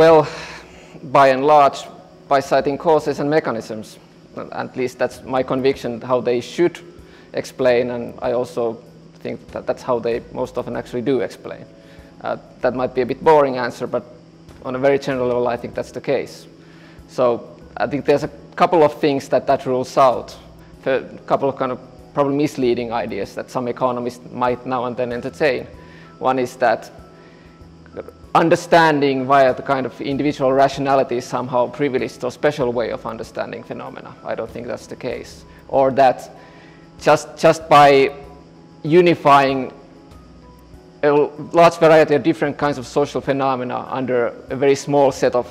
well, by and large, by citing causes and mechanisms. At least that's my conviction how they should explain, and I also think that that's how they most often actually do explain. Uh, that might be a bit boring answer, but on a very general level, I think that's the case. So I think there's a couple of things that that rules out, a couple of kind of probably misleading ideas that some economists might now and then entertain. One is that understanding via the kind of individual rationality is somehow privileged or special way of understanding phenomena. I don't think that's the case. Or that just, just by unifying a large variety of different kinds of social phenomena under a very small set of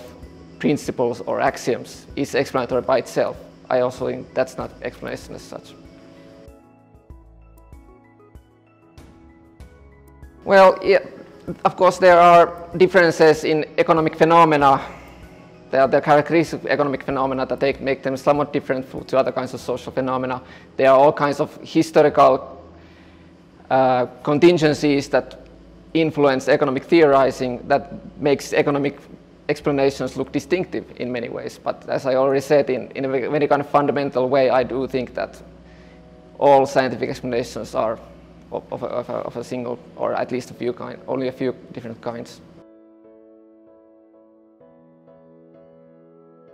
principles or axioms is explanatory by itself. I also think that's not explanation as such. Well, yeah, of course there are differences in economic phenomena. There are the characteristics of economic phenomena that they make them somewhat different to other kinds of social phenomena. There are all kinds of historical uh, contingencies that influence economic theorizing that makes economic explanations look distinctive in many ways. But as I already said, in, in a very kind of fundamental way, I do think that all scientific explanations are of, a, of, a, of a single, or at least a few kind, only a few different kinds.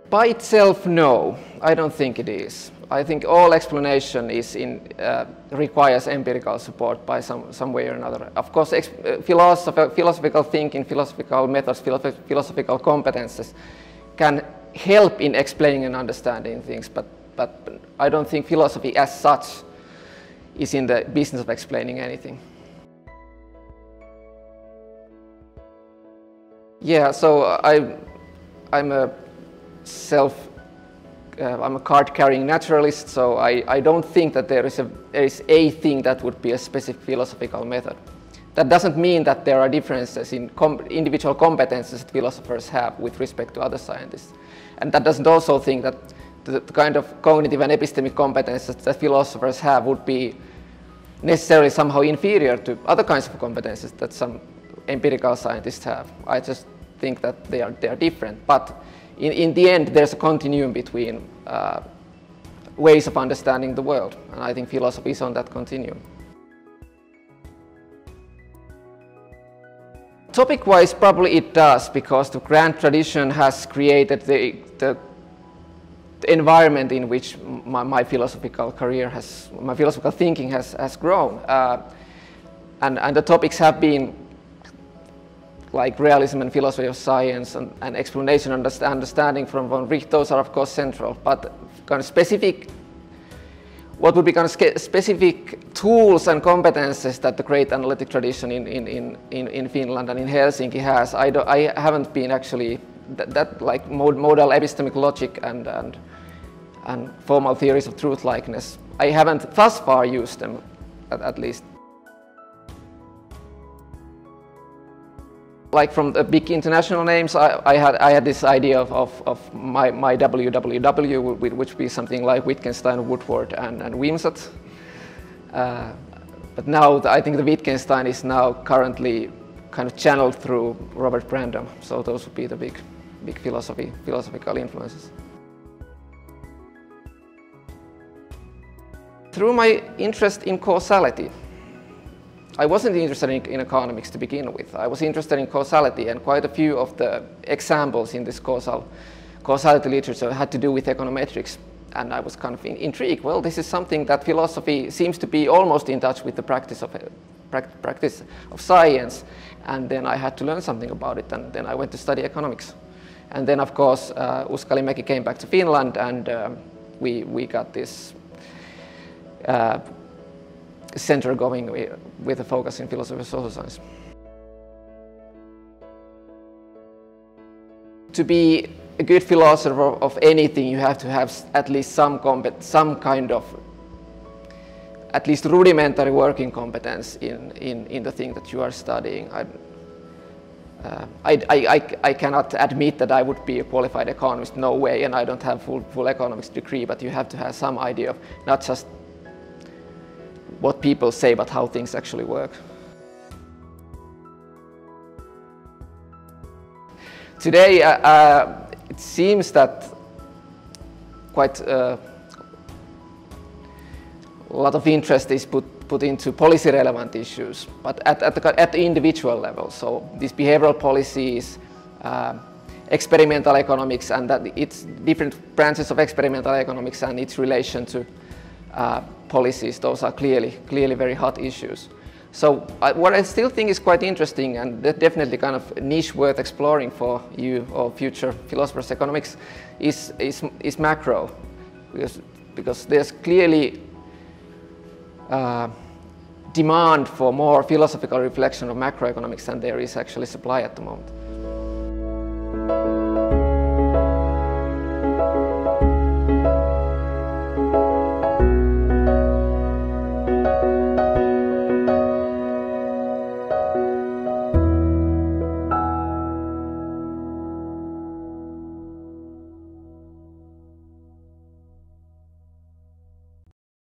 By itself, no, I don't think it is. I think all explanation is in, uh, requires empirical support by some, some way or another. Of course, uh, philosoph philosophical thinking, philosophical methods, philosoph philosophical competences can help in explaining and understanding things, but, but I don't think philosophy as such is in the business of explaining anything. Yeah, so I, I'm a self, uh, I'm a card-carrying naturalist, so I, I don't think that there is, a, there is a thing that would be a specific philosophical method. That doesn't mean that there are differences in com individual competences that philosophers have with respect to other scientists. And that doesn't also think that the, the kind of cognitive and epistemic competences that philosophers have would be necessarily somehow inferior to other kinds of competences that some empirical scientists have. I just think that they are, they are different. But in, in the end, there's a continuum between uh, ways of understanding the world. And I think philosophy is on that continuum. Topic-wise, probably it does, because the grand tradition has created the, the environment in which my, my, philosophical career has, my philosophical thinking has, has grown. Uh, and, and the topics have been like realism and philosophy of science and, and explanation and understanding from von Wright, those are of course central, but kind of specific, what would be kind of specific tools and competences that the great analytic tradition in, in, in, in Finland and in Helsinki has, I, do, I haven't been actually that, that like mod modal epistemic logic and, and, and formal theories of truth likeness, I haven't thus far used them, at, at least. Like from the big international names, I, I, had, I had this idea of, of, of my, my WWW, which would be something like Wittgenstein, Woodward, and, and. Uh, but now I think the Wittgenstein is now currently kind of channeled through Robert Brandom. So those would be the big big philosophy, philosophical influences. Through my interest in causality, I wasn't interested in, in, economics to begin with. I was interested in causality and quite a few of the examples in this causal, causality literature had to do with econometrics. And I was kind of in, intrigued. Well, this is something that philosophy seems to be almost in touch with the practice of, practice of science. And then I had to learn something about it. And then I went to study economics. And then, of course, uh, Uskali Mäki came back to Finland and uh, we, we got this uh, center going with a focus in philosophy of social science. To be a good philosopher of anything, you have to have at least some, some kind of, at least rudimentary working competence in, in, in the thing that you are studying. I, uh, I, I, I, cannot admit that I would be a qualified economist, no way, and I don't have full, full economics degree, but you have to have some idea of not just what people say, but how things actually work. today, uh, uh, it seems that quite uh, a lot of interest is put, put into policy relevant issues, but at, at, the, at the individual level. So these behavioral policies, uh, experimental economics, and that it's different branches of experimental economics and its relation to uh, policies. Those are clearly, clearly very hot issues. So uh, what I still think is quite interesting and definitely kind of niche worth exploring for you or future philosophers economics is, is, is macro because, because there's clearly uh, demand for more philosophical reflection of macroeconomics than there is actually supply at the moment.